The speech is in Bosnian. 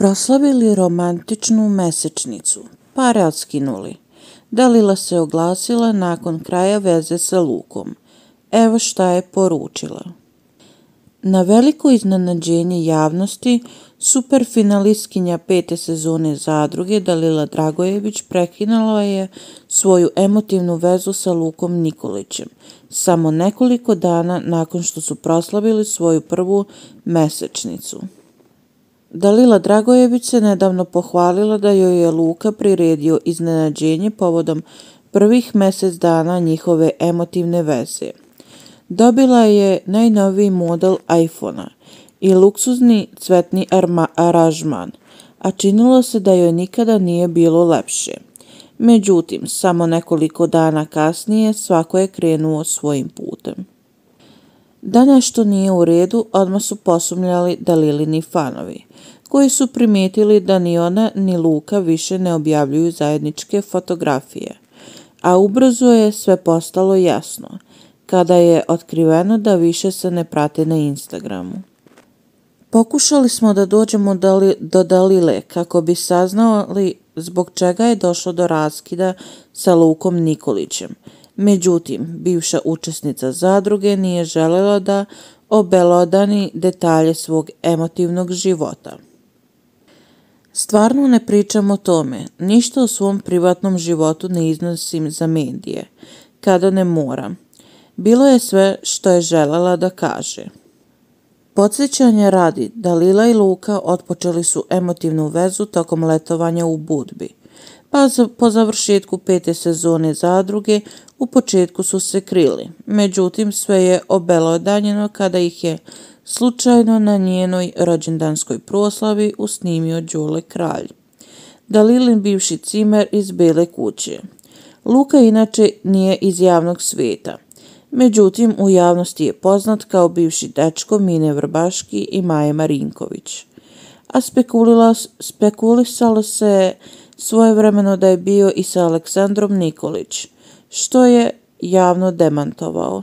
Proslavili romantičnu mesečnicu, pare odskinuli. Dalila se oglasila nakon kraja veze sa Lukom. Evo šta je poručila. Na veliko iznenađenje javnosti, superfinalistkinja pete sezone Zadruge Dalila Dragojević prekinula je svoju emotivnu vezu sa Lukom Nikolićem, samo nekoliko dana nakon što su proslavili svoju prvu mesečnicu. Dalila Dragojević se nedavno pohvalila da joj je Luka priredio iznenađenje povodom prvih mesec dana njihove emotivne veze. Dobila je najnoviji model iPhona i luksuzni cvetni aranžman, a činilo se da joj nikada nije bilo lepše. Međutim, samo nekoliko dana kasnije svako je krenuo svojim putem. Da nešto nije u redu, odmah su posumljali Dalilini fanovi, koji su primijetili da ni ona ni Luka više ne objavljuju zajedničke fotografije. A ubrzo je sve postalo jasno, kada je otkriveno da više se ne prate na Instagramu. Pokušali smo da dođemo do Dalile kako bi saznali zbog čega je došlo do raskida sa Lukom Nikolićem. Međutim, bivša učesnica zadruge nije želela da obelodani detalje svog emotivnog života. Stvarno ne pričam o tome, ništa o svom privatnom životu ne iznosim za medije, kada ne moram. Bilo je sve što je želela da kaže. Podsjećanje radi da Lila i Luka otpočeli su emotivnu vezu tokom letovanja u Budbi. Pa po završetku pete sezone zadruge u početku su se krili. Međutim, sve je obelodanjeno kada ih je slučajno na njenoj rođendanskoj proslavi usnimio Đule Kralj. Dalilin bivši cimer iz Bele kuće. Luka inače nije iz javnog sveta. Međutim, u javnosti je poznat kao bivši dečko Mine Vrbaški i Maje Marinković. A spekulisalo se svojevremeno da je bio i sa Aleksandrom Nikolić, što je javno demantovao.